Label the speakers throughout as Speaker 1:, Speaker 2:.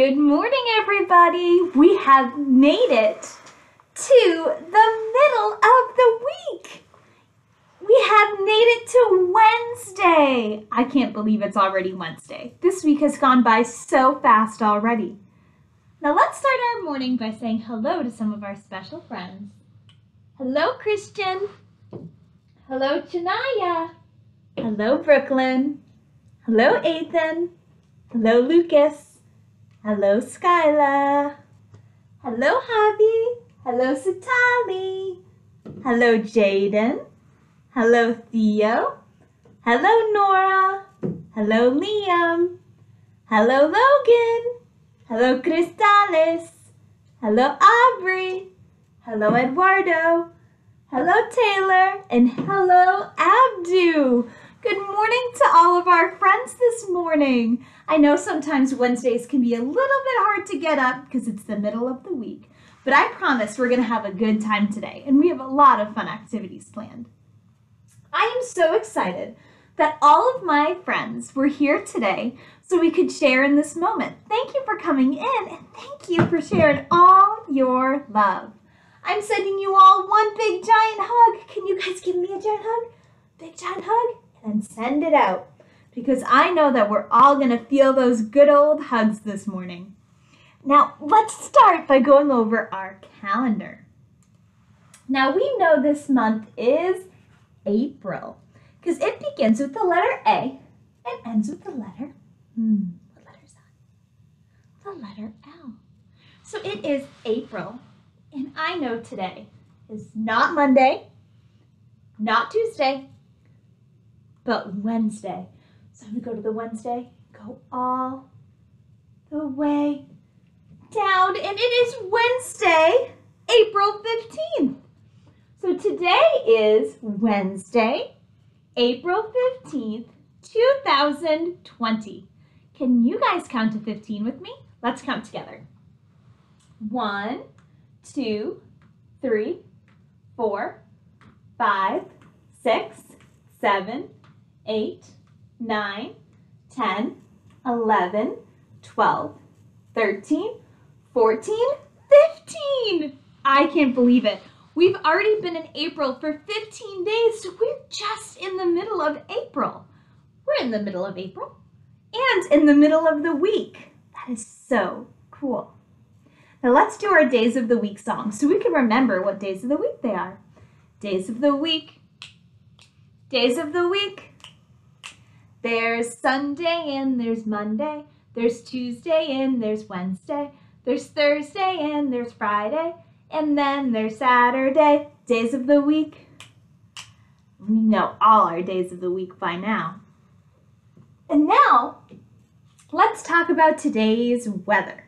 Speaker 1: Good morning, everybody. We have made it to the middle of the week. We have made it to Wednesday. I can't believe it's already Wednesday. This week has gone by so fast already. Now let's start our morning by saying hello to some of our special friends. Hello, Christian. Hello, Chanaya. Hello, Brooklyn. Hello, Ethan. Hello, Lucas. Hello, Skyla. Hello, Javi. Hello, Satali. Hello, Jaden. Hello, Theo. Hello, Nora. Hello, Liam. Hello, Logan. Hello, Cristales. Hello, Aubrey. Hello, Eduardo. Hello, Taylor. And hello, Abdu. Good morning to all of our friends this morning. I know sometimes Wednesdays can be a little bit hard to get up because it's the middle of the week, but I promise we're going to have a good time today and we have a lot of fun activities planned. I am so excited that all of my friends were here today so we could share in this moment. Thank you for coming in and thank you for sharing all your love. I'm sending you all one big giant hug. Can you guys give me a giant hug? Big giant hug and send it out because I know that we're all going to feel those good old hugs this morning. Now, let's start by going over our calendar. Now, we know this month is April because it begins with the letter A and ends with the letter, hmm, what letter is that? The letter L. So it is April, and I know today is not Monday, not Tuesday, but Wednesday. So I'm gonna go to the Wednesday, go all the way down, and it is Wednesday, April 15th. So today is Wednesday, April 15th, 2020. Can you guys count to 15 with me? Let's count together. One, two, three, four, five, six, seven, 8, 9, 10, 11, 12, 13, 14, 15. I can't believe it. We've already been in April for 15 days, so we're just in the middle of April. We're in the middle of April and in the middle of the week. That is so cool. Now let's do our days of the week song so we can remember what days of the week they are. Days of the week, days of the week, there's Sunday and there's Monday. There's Tuesday and there's Wednesday. There's Thursday and there's Friday. And then there's Saturday. Days of the week. We know all our days of the week by now. And now, let's talk about today's weather.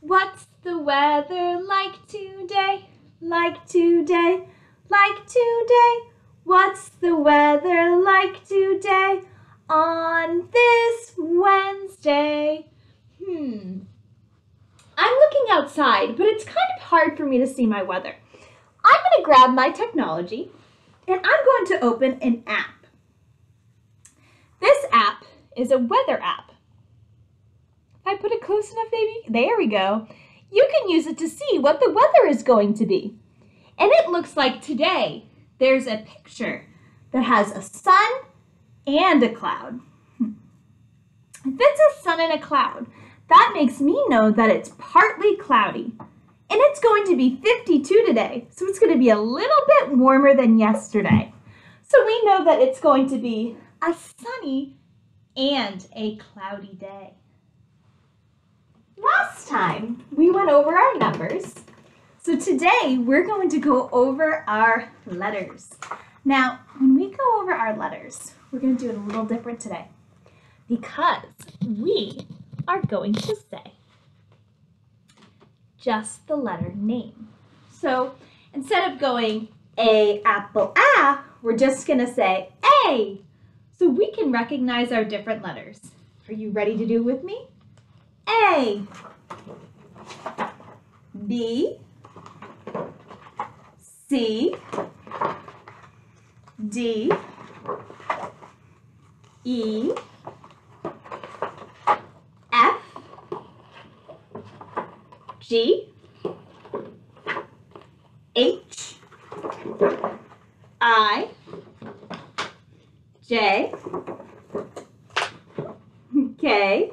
Speaker 1: What's the weather like today? Like today? Like today? What's the weather like today? On this Wednesday. Hmm. I'm looking outside, but it's kind of hard for me to see my weather. I'm going to grab my technology and I'm going to open an app. This app is a weather app. If I put it close enough, maybe, there we go. You can use it to see what the weather is going to be. And it looks like today there's a picture that has a sun and a cloud. Hmm. If it's a sun and a cloud, that makes me know that it's partly cloudy. And it's going to be 52 today, so it's going to be a little bit warmer than yesterday. So we know that it's going to be a sunny and a cloudy day. Last time we went over our numbers, so today we're going to go over our letters. Now, go over our letters, we're going to do it a little different today because we are going to say just the letter name. So instead of going A, apple, ah, we're just going to say A. So we can recognize our different letters. Are you ready to do it with me? A, B, C, D, E, F, G H I J K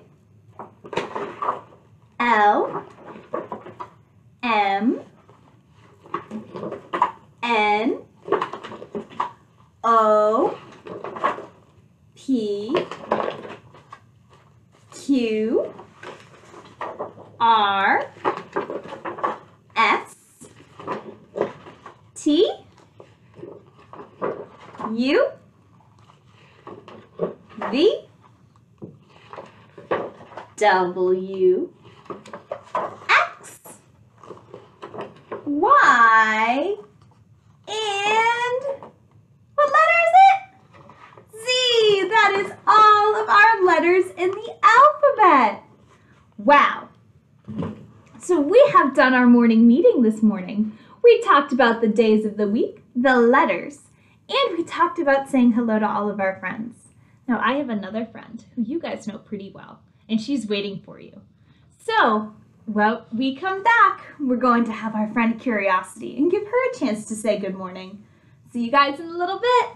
Speaker 1: P Q R S T U V W X Y and what letter is it? Z. That is all of our letters in the alphabet. Wow. So we have done our morning meeting this morning. We talked about the days of the week, the letters, and we talked about saying hello to all of our friends. Now, I have another friend who you guys know pretty well, and she's waiting for you. So, well, we come back. We're going to have our friend Curiosity and give her a chance to say good morning. See you guys in a little bit.